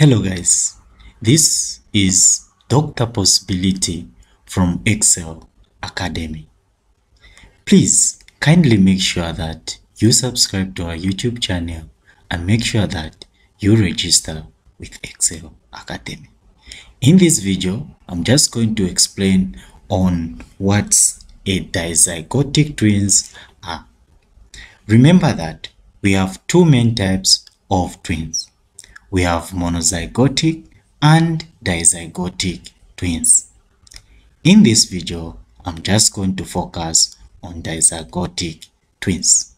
Hello guys, this is Dr. Possibility from Excel Academy. Please kindly make sure that you subscribe to our YouTube channel and make sure that you register with Excel Academy. In this video, I'm just going to explain on what a dizygotic twins are. Remember that we have two main types of twins we have monozygotic and dizygotic twins. In this video, I'm just going to focus on dizygotic twins.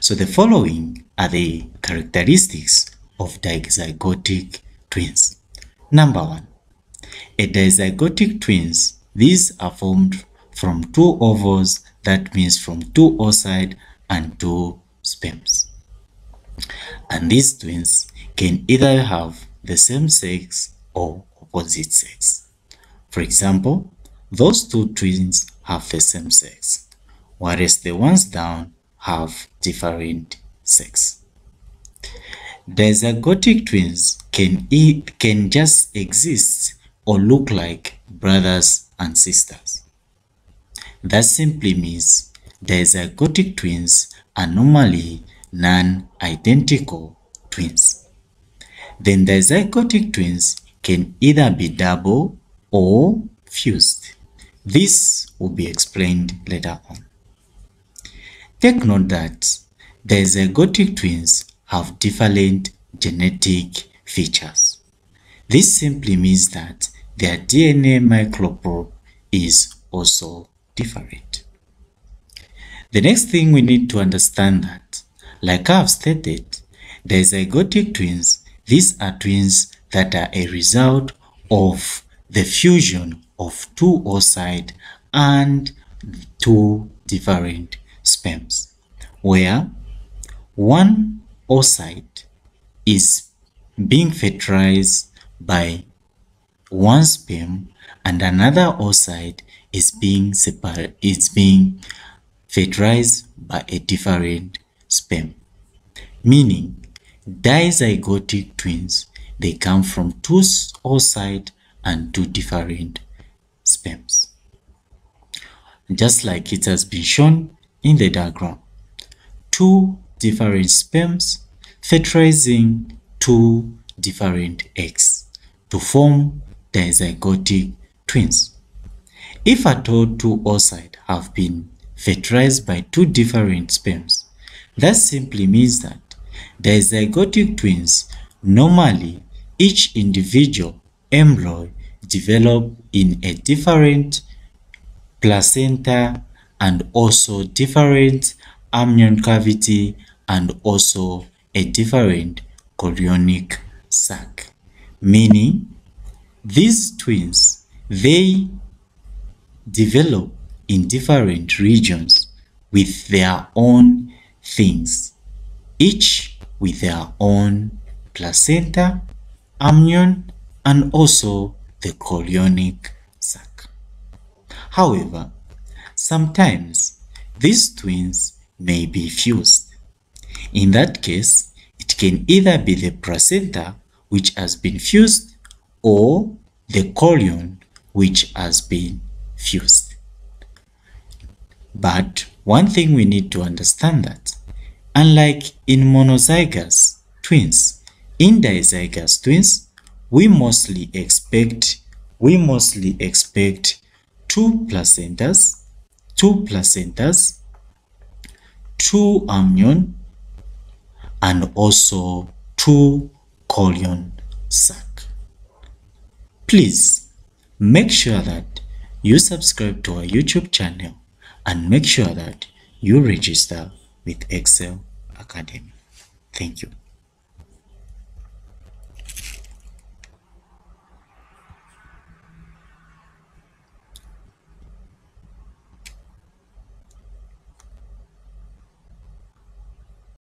So the following are the characteristics of dizygotic twins. Number one, a dizygotic twins, these are formed from two ovals, that means from two oocyte and two sperms. And these twins can either have the same sex or opposite sex. For example, those two twins have the same sex, whereas the ones down have different sex. Dizygotic twins can, e can just exist or look like brothers and sisters. That simply means dizygotic twins are normally non-identical twins then dizygotic twins can either be double or fused. This will be explained later on. Take note that dizygotic twins have different genetic features. This simply means that their DNA microprobe is also different. The next thing we need to understand that, like I've stated, dizygotic twins these are twins that are a result of the fusion of two oocyte and two different sperms, where one oocyte is being fertilized by one sperm and another oocyte is being is being fertilized by a different sperm meaning Dizygotic twins, they come from two oocyte and two different sperms. Just like it has been shown in the diagram. Two different sperms fertilizing two different eggs to form dizygotic twins. If at all two oocyte have been fertilized by two different sperms, that simply means that Dizygotic twins, normally each individual embryo develop in a different placenta and also different amnion cavity and also a different chorionic sac. Meaning these twins they develop in different regions with their own things. Each with their own placenta, amnion, and also the chorionic sac. However, sometimes these twins may be fused. In that case, it can either be the placenta which has been fused or the chorion which has been fused. But one thing we need to understand that Unlike in monozygous twins, in dizygous twins, we mostly expect we mostly expect two placentas, two placentas, two amnion, and also two chorion sac. Please make sure that you subscribe to our YouTube channel and make sure that you register with Excel Academy. Thank you.